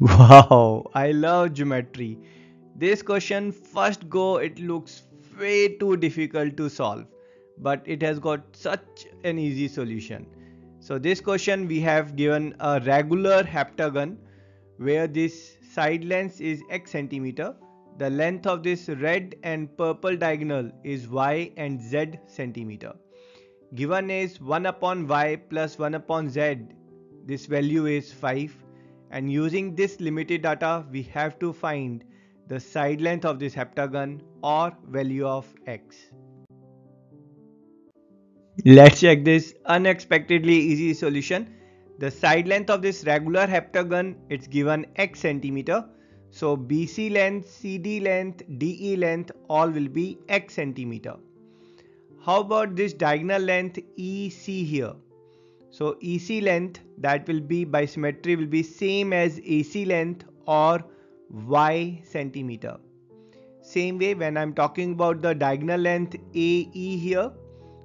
Wow, I love geometry. This question first go it looks way too difficult to solve, but it has got such an easy solution. So this question we have given a regular heptagon where this side length is x centimeter, the length of this red and purple diagonal is y and z centimeter. Given is 1 upon y plus 1 upon z, this value is 5 and using this limited data we have to find the side length of this heptagon or value of x. Let's check this unexpectedly easy solution. The side length of this regular heptagon it's given x centimeter. So BC length, CD length, DE length all will be x centimeter. How about this diagonal length EC here? So EC length that will be by symmetry will be same as AC length or Y centimeter. Same way when I'm talking about the diagonal length AE here.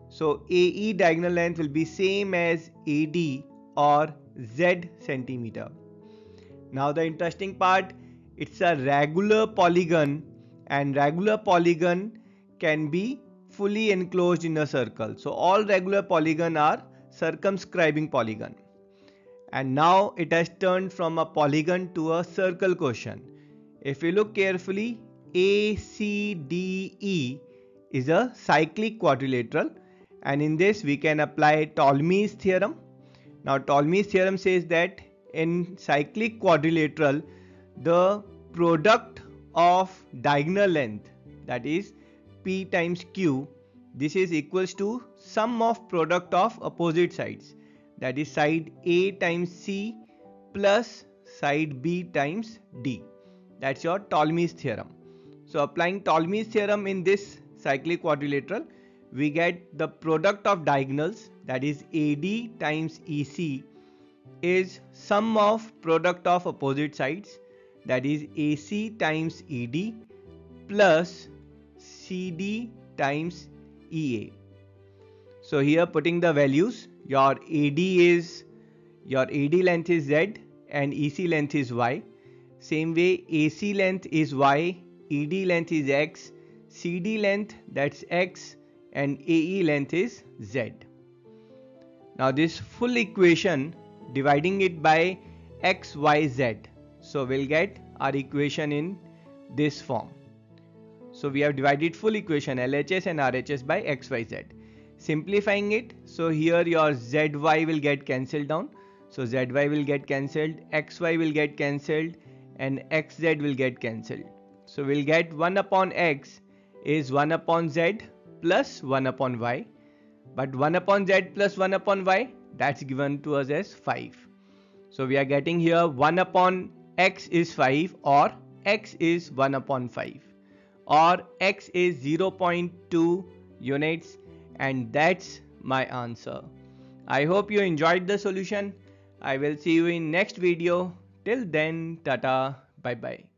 So AE diagonal length will be same as AD or Z centimeter. Now the interesting part it's a regular polygon and regular polygon can be fully enclosed in a circle. So all regular polygon are circumscribing polygon. And now it has turned from a polygon to a circle question. If you look carefully, ACDE is a cyclic quadrilateral and in this we can apply Ptolemy's theorem. Now Ptolemy's theorem says that in cyclic quadrilateral the product of diagonal length that is P times Q this is equals to sum of product of opposite sides that is side A times C plus side B times D. That's your Ptolemy's theorem. So applying Ptolemy's theorem in this cyclic quadrilateral we get the product of diagonals that is AD times EC is sum of product of opposite sides that is AC times ED plus CD times EA. So here putting the values, your AD is, your AD length is Z and EC length is Y. Same way AC length is Y, ED length is X, CD length that's X and AE length is Z. Now this full equation dividing it by X, Y, Z. So we'll get our equation in this form. So we have divided full equation LHS and RHS by XYZ. Simplifying it, so here your ZY will get cancelled down. So ZY will get cancelled, XY will get cancelled and XZ will get cancelled. So we'll get 1 upon X is 1 upon Z plus 1 upon Y. But 1 upon Z plus 1 upon Y that's given to us as 5. So we are getting here 1 upon X is 5 or X is 1 upon 5 or x is 0.2 units and that's my answer. I hope you enjoyed the solution. I will see you in next video. Till then, tata, bye bye.